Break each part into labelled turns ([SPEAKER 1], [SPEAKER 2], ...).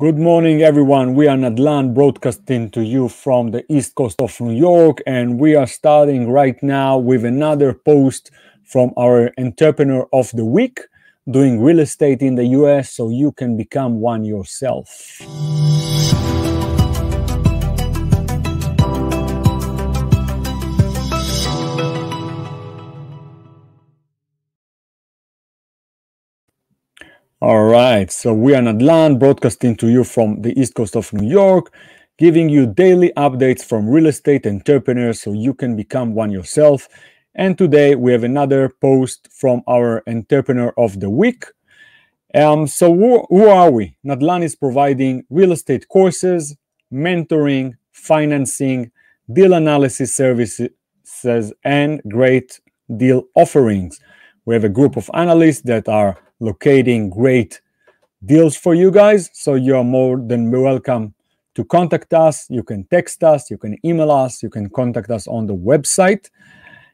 [SPEAKER 1] Good morning, everyone. We are Nadlan broadcasting to you from the east coast of New York, and we are starting right now with another post from our entrepreneur of the week doing real estate in the US so you can become one yourself. All right, so we are Nadlan broadcasting to you from the east coast of New York, giving you daily updates from real estate entrepreneurs so you can become one yourself. And today we have another post from our entrepreneur of the week. Um, so, who, who are we? Nadlan is providing real estate courses, mentoring, financing, deal analysis services, and great deal offerings. We have a group of analysts that are locating great deals for you guys. So you are more than welcome to contact us. You can text us, you can email us, you can contact us on the website.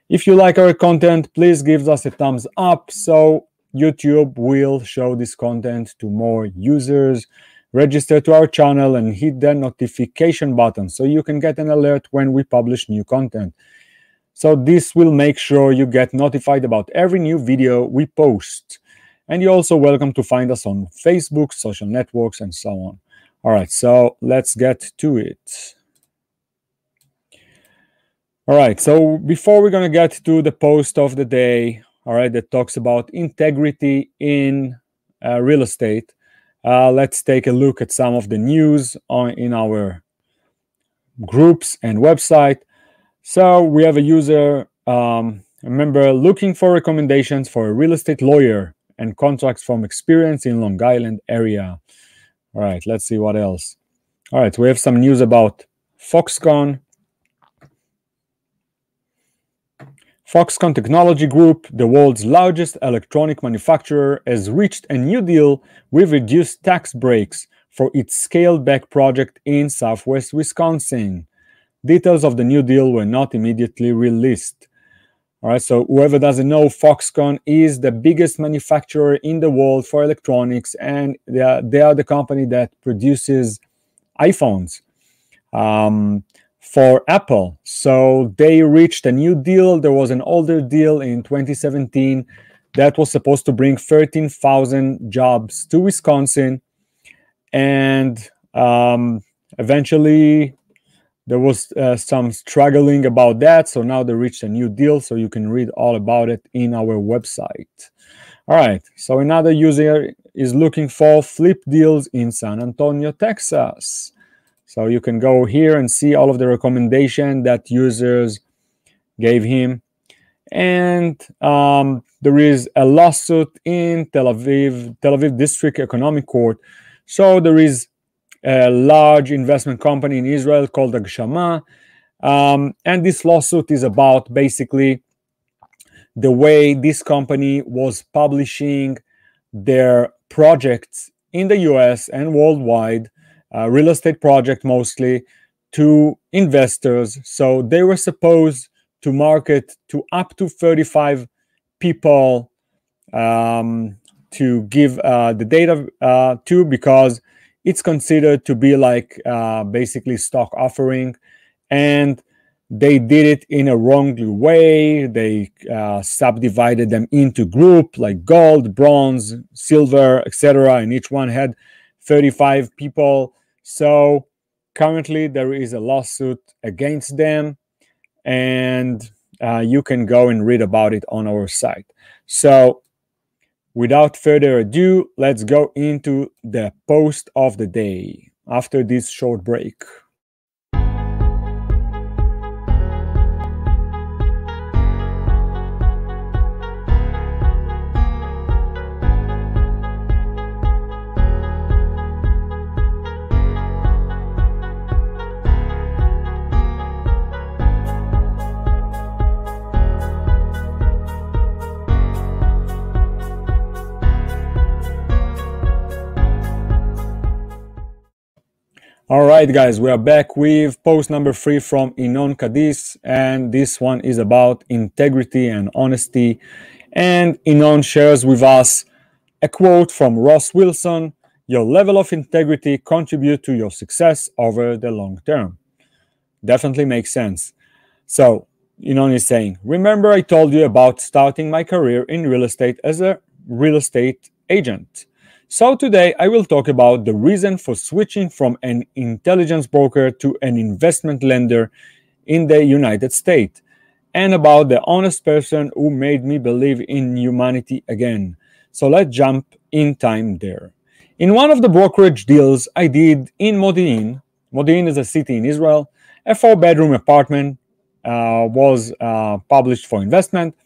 [SPEAKER 1] If you like our content, please give us a thumbs up so YouTube will show this content to more users. Register to our channel and hit the notification button so you can get an alert when we publish new content. So this will make sure you get notified about every new video we post. And you're also welcome to find us on Facebook, social networks, and so on. All right, so let's get to it. All right, so before we're going to get to the post of the day, all right, that talks about integrity in uh, real estate, uh, let's take a look at some of the news on, in our groups and website. So we have a user, um, looking for recommendations for a real estate lawyer and contracts from experience in Long Island area. All right, let's see what else. All right, we have some news about Foxconn. Foxconn Technology Group, the world's largest electronic manufacturer, has reached a new deal with reduced tax breaks for its scaled back project in southwest Wisconsin. Details of the new deal were not immediately released. All right, so whoever doesn't know, Foxconn is the biggest manufacturer in the world for electronics, and they are, they are the company that produces iPhones um, for Apple. So they reached a new deal. There was an older deal in 2017 that was supposed to bring 13,000 jobs to Wisconsin, and um, eventually there was uh, some struggling about that so now they reached a new deal so you can read all about it in our website. All right so another user is looking for flip deals in san antonio texas. So you can go here and see all of the recommendation that users gave him. And um, there is a lawsuit in tel aviv tel aviv district economic court. So there is a large investment company in Israel called Agshama. Um, and this lawsuit is about basically the way this company was publishing their projects in the US and worldwide, uh, real estate project mostly, to investors. So they were supposed to market to up to 35 people um, to give uh, the data uh, to because it's considered to be like uh, basically stock offering and they did it in a wrong way. They uh, subdivided them into group like gold bronze silver etc and each one had 35 people. So currently there is a lawsuit against them and uh, you can go and read about it on our site. So without further ado, let's go into the post of the day after this short break. All right, guys, we are back with post number three from Yinon Kadis, and this one is about integrity and honesty. And Yinon shares with us a quote from Ross Wilson. your level of integrity contribute to your success over the long term. Definitely makes sense. So, Inon is saying, remember I told you about starting my career in real estate as a real estate agent. So today I will talk about the reason for switching from an intelligence broker to an investment lender in the United States and about the honest person who made me believe in humanity again. So let's jump in time there. In one of the brokerage deals I did in Modi'in, Modi'in is a city in Israel, a four bedroom apartment uh, was uh, published for investment.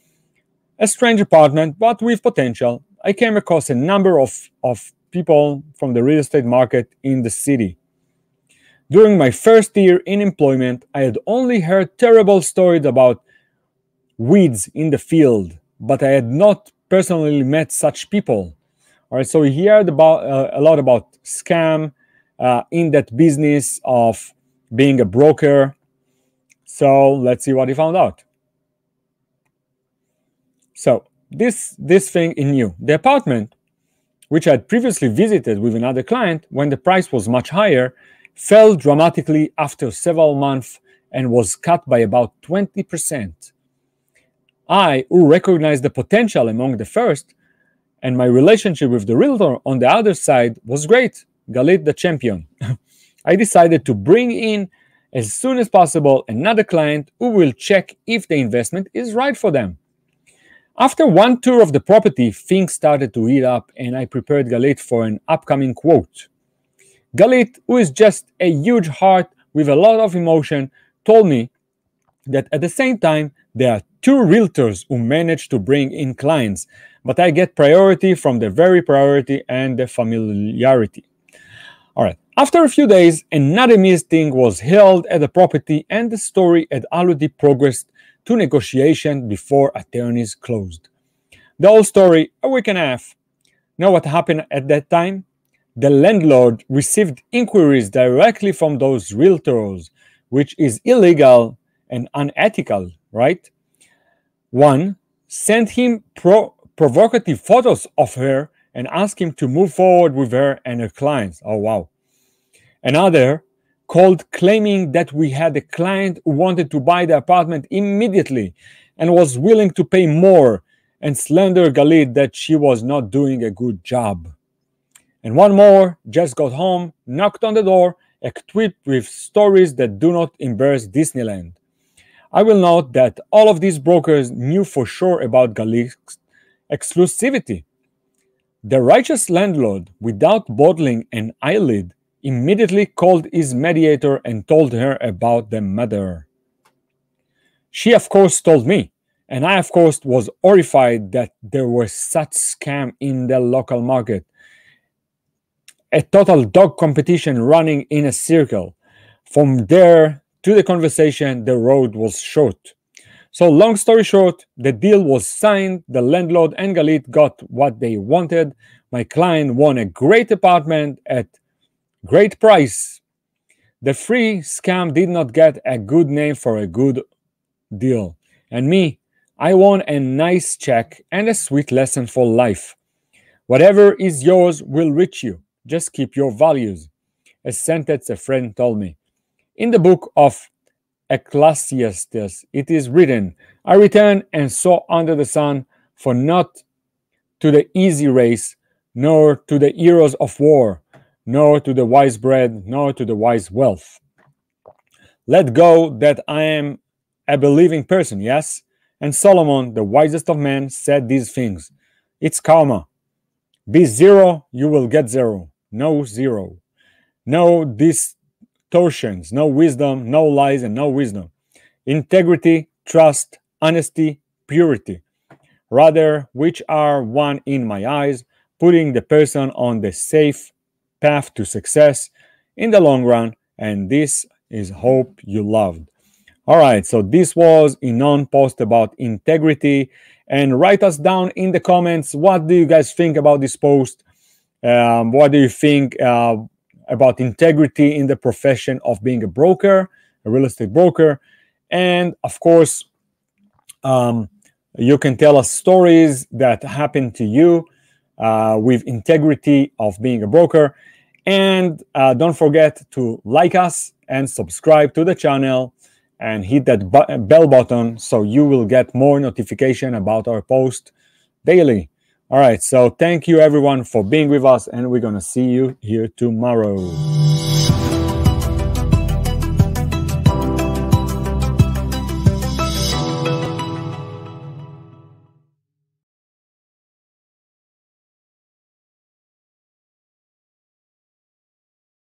[SPEAKER 1] A strange apartment, but with potential. I came across a number of, of people from the real estate market in the city. During my first year in employment, I had only heard terrible stories about weeds in the field, but I had not personally met such people. All right, so we heard about uh, a lot about scam uh, in that business of being a broker. So let's see what he found out. So this this thing in new the apartment, which I had previously visited with another client when the price was much higher, fell dramatically after several months and was cut by about 20%. I, who recognized the potential among the first, and my relationship with the realtor on the other side was great. Galit the champion. I decided to bring in as soon as possible another client who will check if the investment is right for them. After one tour of the property, things started to heat up, and I prepared Galit for an upcoming quote. Galit, who is just a huge heart with a lot of emotion, told me that at the same time, there are two realtors who manage to bring in clients, but I get priority from the very priority and the familiarity. All right. After a few days, another meeting was held at the property, and the story had already progressed to negotiation before attorneys closed. The whole story, a week and a half. Know what happened at that time? The landlord received inquiries directly from those realtors, which is illegal and unethical, right? One sent him pro- provocative photos of her and asked him to move forward with her and her clients. Oh, wow. Another called claiming that we had a client who wanted to buy the apartment immediately and was willing to pay more and slander Galit that she was not doing a good job. And one more just got home, knocked on the door, equipped with stories that do not embarrass Disneyland. I will note that all of these brokers knew for sure about Galit's exclusivity. The righteous landlord, without bottling an eyelid, immediately called his mediator and told her about the matter. She, of course, told me, and I, of course, was horrified that there was such scam in the local market. A total dog competition running in a circle. From there to the conversation, the road was short. So, long story short, the deal was signed. The landlord and Galit got what they wanted. My client won a great apartment at great price. The free scam did not get a good name for a good deal. And me, I won a nice check and a sweet lesson for life. Whatever is yours will reach you. Just keep your values. A sentence a friend told me. In the book of Ecclesiastes, it is written, I return and saw under the sun, for not to the easy race, nor to the heroes of war, nor to the wise bread, nor to the wise wealth. Let go that I am a believing person, yes? And Solomon, the wisest of men, said these things. It's karma. Be zero, you will get zero. No zero. No distortions, no wisdom, no lies, and no wisdom. Integrity, trust, honesty, purity. Rather, which are one in my eyes, putting the person on the safe path to success in the long run. And this is hope you loved. All right, so this was Yinon post about integrity. And write us down in the comments what do you guys think about this post? Um, what do you think uh, about integrity in the profession of being a broker, a real estate broker. And of course, um, you can tell us stories that happened to you with integrity of being a broker. And uh, don't forget to like us and subscribe to the channel and hit that bu- bell button so you will get more notification about our post daily. All right, so thank you everyone for being with us, and we're gonna see you here tomorrow.